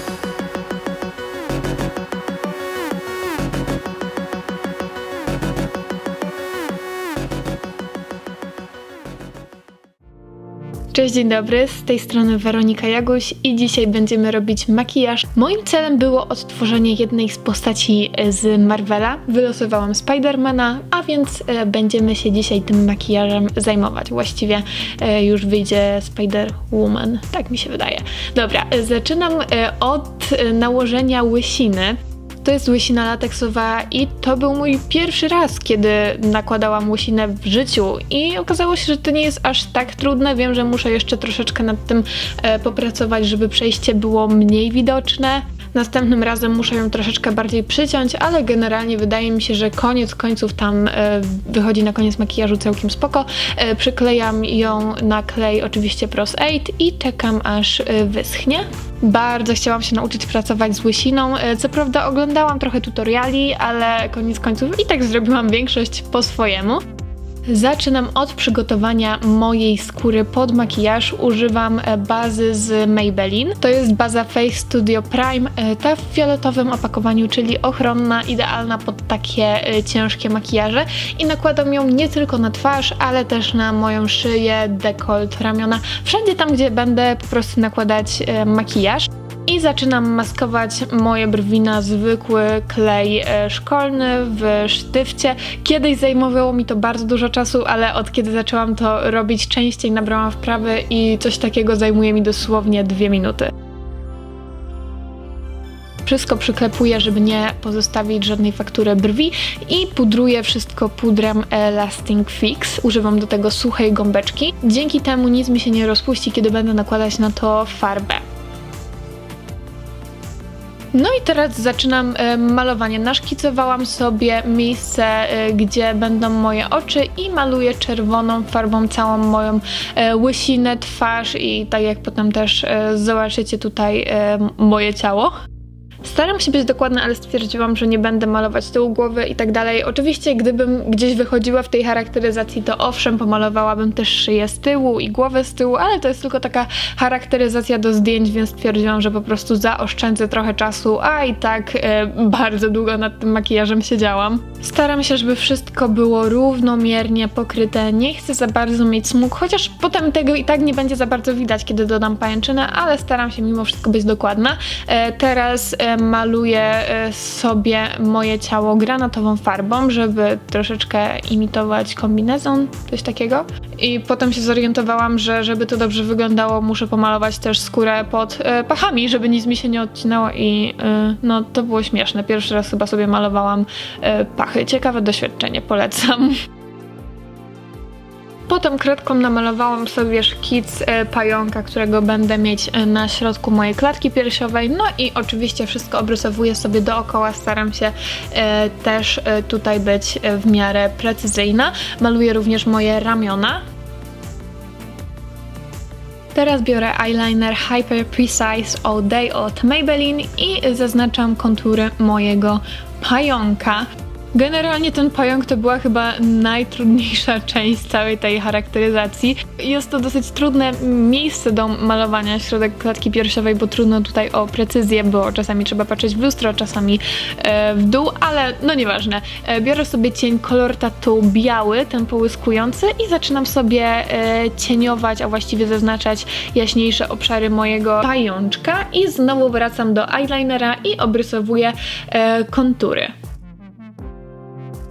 thank you Cześć, dzień dobry, z tej strony Weronika Jaguś i dzisiaj będziemy robić makijaż. Moim celem było odtworzenie jednej z postaci z Marvela. Wylosowałam Spidermana, a więc e, będziemy się dzisiaj tym makijażem zajmować. Właściwie e, już wyjdzie Spider-Woman, tak mi się wydaje. Dobra, e, zaczynam od nałożenia łysiny. To jest łysina lateksowa i to był mój pierwszy raz, kiedy nakładałam łysinę w życiu i okazało się, że to nie jest aż tak trudne. Wiem, że muszę jeszcze troszeczkę nad tym e, popracować, żeby przejście było mniej widoczne. Następnym razem muszę ją troszeczkę bardziej przyciąć, ale generalnie wydaje mi się, że koniec końców tam e, wychodzi na koniec makijażu całkiem spoko. E, przyklejam ją na klej oczywiście Pros 8 i czekam aż e, wyschnie. Bardzo chciałam się nauczyć pracować z łysiną. Co prawda oglądałam trochę tutoriali, ale koniec końców i tak zrobiłam większość po swojemu. Zaczynam od przygotowania mojej skóry pod makijaż. Używam e, bazy z Maybelline. To jest baza Face Studio Prime, e, ta w fioletowym opakowaniu, czyli ochronna, idealna pod takie e, ciężkie makijaże. I nakładam ją nie tylko na twarz, ale też na moją szyję, dekolt, ramiona. Wszędzie tam, gdzie będę po prostu nakładać makijaż. I zaczynam maskować moje brwi na zwykły klej e, szkolny w sztywcie. Kiedyś zajmowało mi to bardzo dużo czasu, ale od kiedy zaczęłam to robić częściej nabrałam wprawy i coś takiego zajmuje mi dosłownie dwie minuty. Wszystko przyklepuję, żeby nie pozostawić żadnej faktury brwi i pudruję wszystko pudrem Lasting Fix. Używam do tego suchej gąbeczki. Dzięki temu nic mi się nie rozpuści, kiedy będę nakładać na to farbę. No i teraz zaczynam e, malowanie. Naszkicowałam sobie miejsce, e, gdzie będą moje oczy i maluję czerwoną farbą całą moją e, łysinę, twarz i tak jak potem też zobaczycie tutaj moje ciało. Staram się być dokładna, ale stwierdziłam, że nie będę malować tyłu głowy i tak dalej. Oczywiście, gdybym gdzieś wychodziła w tej charakteryzacji, to owszem, pomalowałabym też szyję z tyłu i głowę z tyłu, ale to jest tylko taka charakteryzacja do zdjęć, więc stwierdziłam, że po prostu zaoszczędzę trochę czasu, a i tak e, bardzo długo nad tym makijażem siedziałam. Staram się, żeby wszystko było równomiernie pokryte. Nie chcę za bardzo mieć smug, chociaż potem tego i tak nie będzie za bardzo widać, kiedy dodam pajęczynę, ale staram się mimo wszystko być dokładna. E, teraz e, maluję e, sobie moje ciało granatową farbą, żeby troszeczkę imitować kombinezon, coś takiego. I potem się zorientowałam, że żeby to dobrze wyglądało, muszę pomalować też skórę pod e, pachami, żeby nic mi się nie odcinało i e, no to było śmieszne. Pierwszy raz chyba sobie malowałam pachy. Ciekawe doświadczenie, polecam. Potem kredką namalowałam sobie szkic e, pająka, którego będę mieć e, na środku mojej klatki piersiowej. No i oczywiście wszystko obrysowuję sobie dookoła, staram się e, też tutaj być w miarę precyzyjna. Maluję również moje ramiona. Teraz biorę eyeliner Hyper Precise All Day od Maybelline i zaznaczam kontury mojego pająka. Generalnie ten pająk to była chyba najtrudniejsza część całej tej charakteryzacji. Jest to dosyć trudne miejsce do malowania środek klatki piersiowej, bo trudno tutaj o precyzję, bo czasami trzeba patrzeć w lustro, czasami e, w dół, ale no nieważne. E, biorę sobie cień kolor tatu biały, ten połyskujący i zaczynam sobie e, cieniować, a właściwie zaznaczać jaśniejsze obszary mojego pajączka i znowu wracam do eyelinera i obrysowuję kontury.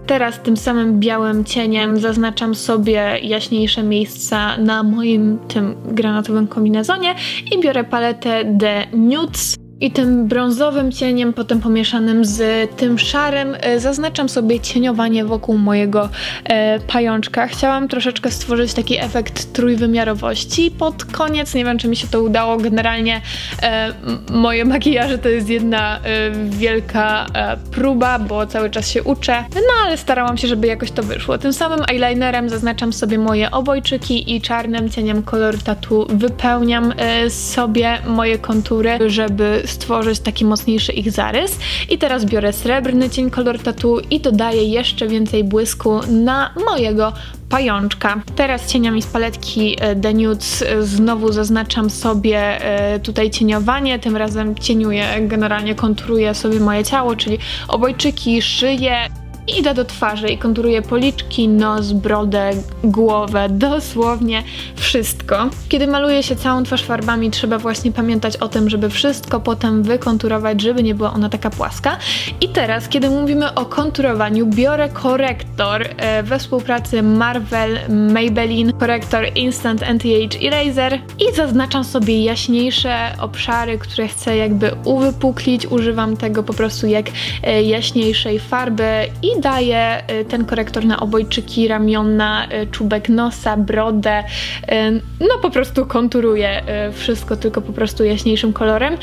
Teraz tym samym białym cieniem zaznaczam sobie jaśniejsze miejsca na moim tym granatowym kombinezonie i biorę paletę The Nudes i tym brązowym cieniem, potem pomieszanym z tym szarym, e, zaznaczam sobie cieniowanie wokół mojego e, pajączka. Chciałam troszeczkę stworzyć taki efekt trójwymiarowości. Pod koniec, nie wiem czy mi się to udało, generalnie e, moje makijaże to jest jedna e, wielka e, próba, bo cały czas się uczę. No ale starałam się, żeby jakoś to wyszło. Tym samym eyelinerem zaznaczam sobie moje obojczyki i czarnym cieniem kolor tatu wypełniam e, sobie moje kontury, żeby stworzyć taki mocniejszy ich zarys. I teraz biorę srebrny cień kolor tatu i dodaję jeszcze więcej błysku na mojego pajączka. Teraz cieniami z paletki e, The Nudes e, znowu zaznaczam sobie e, tutaj cieniowanie, tym razem cieniuję, generalnie konturuję sobie moje ciało, czyli obojczyki, szyję, i idę do twarzy i konturuję policzki, nos, brodę, głowę, dosłownie wszystko. Kiedy maluje się całą twarz farbami, trzeba właśnie pamiętać o tym, żeby wszystko potem wykonturować, żeby nie była ona taka płaska. I teraz, kiedy mówimy o konturowaniu, biorę korektor e, we współpracy Marvel Maybelline, korektor Instant Anti-Age Eraser i zaznaczam sobie jaśniejsze obszary, które chcę jakby uwypuklić. Używam tego po prostu jak e, jaśniejszej farby i daję y, ten korektor na obojczyki, ramiona, y, czubek nosa, brodę. Y, no po prostu konturuję wszystko tylko po prostu jaśniejszym kolorem.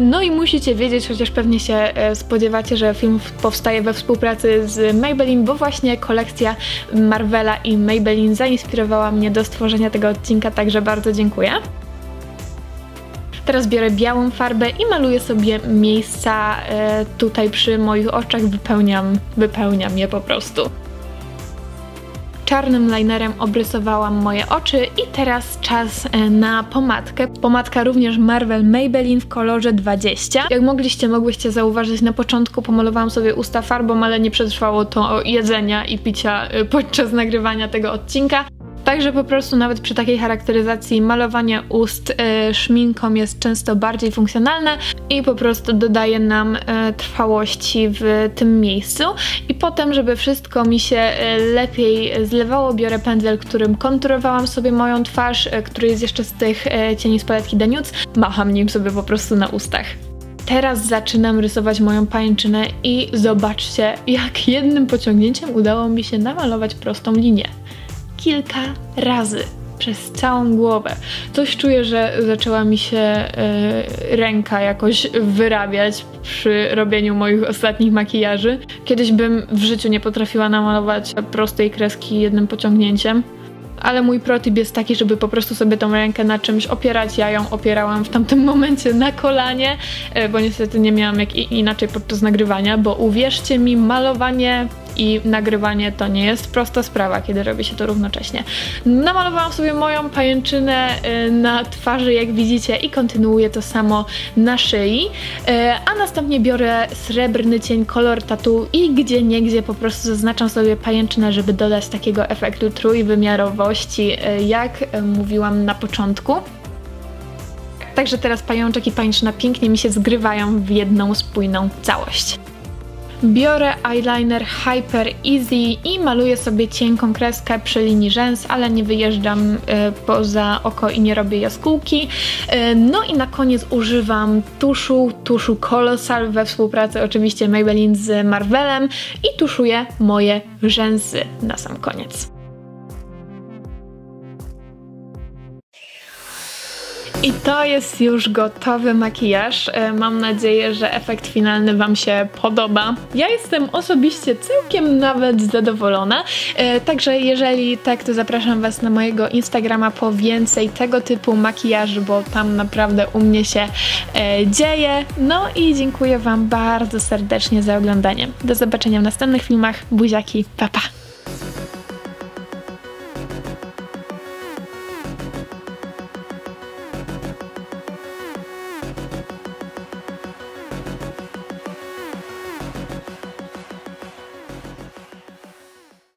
No i musicie wiedzieć, chociaż pewnie się spodziewacie, że film powstaje we współpracy z Maybelline, bo właśnie kolekcja Marvela i Maybelline zainspirowała mnie do stworzenia tego odcinka, także bardzo dziękuję. Teraz biorę białą farbę i maluję sobie miejsca e, tutaj przy moich oczach, wypełniam, wypełniam je po prostu czarnym linerem obrysowałam moje oczy i teraz czas e, na pomadkę. Pomadka również Marvel Maybelline w kolorze 20. Jak mogliście, mogłyście zauważyć, na początku pomalowałam sobie usta farbą, ale nie przetrwało to jedzenia i picia e, podczas nagrywania tego odcinka. Także po prostu nawet przy takiej charakteryzacji malowanie ust y, szminką jest często bardziej funkcjonalne i po prostu dodaje nam y, trwałości w tym miejscu. I potem, żeby wszystko mi się y, lepiej zlewało, biorę pędzel, którym konturowałam sobie moją twarz, który jest jeszcze z tych cieni z paletki The. Macham nim sobie po prostu na ustach. Teraz zaczynam rysować moją pajęczynę i zobaczcie, jak jednym pociągnięciem udało mi się namalować prostą linię kilka razy przez całą głowę. Coś czuję, że zaczęła mi się y, ręka jakoś wyrabiać przy robieniu moich ostatnich makijaży. Kiedyś bym w życiu nie potrafiła namalować prostej kreski jednym pociągnięciem ale mój protip jest taki, żeby po prostu sobie tą rękę na czymś opierać. Ja ją opierałam w tamtym momencie na kolanie, e, bo niestety nie miałam jak inaczej podczas nagrywania, bo uwierzcie mi, malowanie i nagrywanie to nie jest prosta sprawa, kiedy robi się to równocześnie. Namalowałam sobie moją pajęczynę y, na twarzy, jak widzicie, i kontynuuję to samo na szyi, y, a następnie biorę srebrny cień kolor tatu i gdzie niegdzie po prostu zaznaczam sobie pajęczynę, żeby dodać takiego efektu trójwymiarowości, y, jak mówiłam na początku. Także teraz pajączek i pajęczyna pięknie mi się zgrywają w jedną spójną całość. Biorę eyeliner Hyper Easy i maluję sobie cienką kreskę przy linii rzęs, ale nie wyjeżdżam y, poza oko i nie robię jaskółki. Y, no i na koniec używam tuszu, tuszu Colossal we współpracy oczywiście Maybelline z Marvelem i tuszuję moje rzęsy na sam koniec. I to jest już gotowy makijaż. E, mam nadzieję, że efekt finalny Wam się podoba. Ja jestem osobiście całkiem nawet zadowolona. E, także jeżeli tak, to zapraszam Was na mojego Instagrama po więcej tego typu makijaży, bo tam naprawdę u mnie się e, dzieje. No i dziękuję Wam bardzo serdecznie za oglądanie. Do zobaczenia w następnych filmach. Buziaki, pa pa!